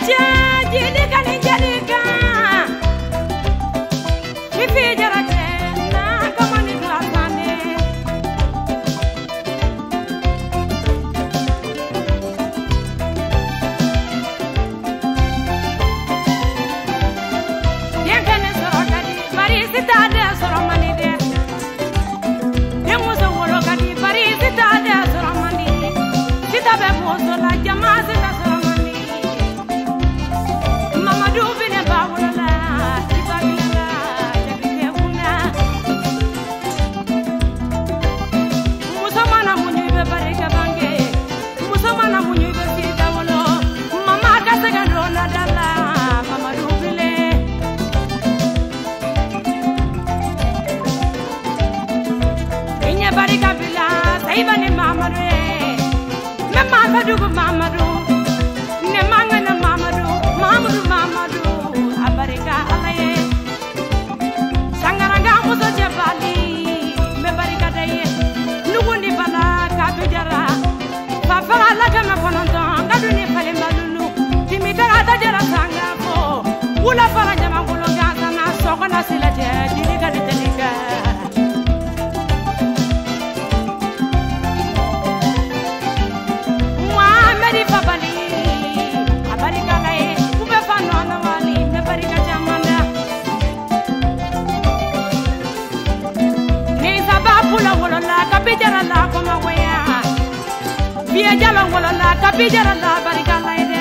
Georgia! Mama do, mama do. biye jalan wala na tapi jalan na barika ngai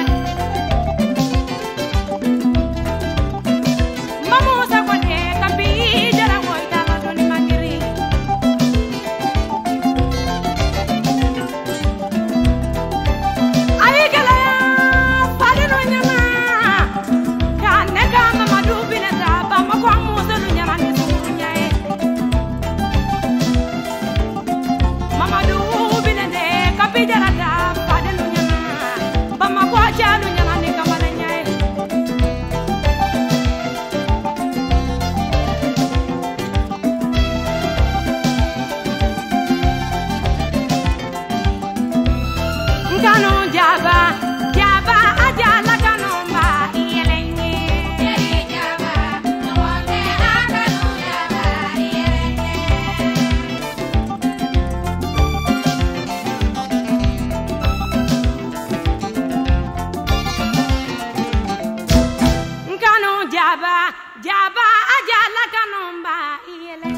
jaba jaba ajala kanomba iyele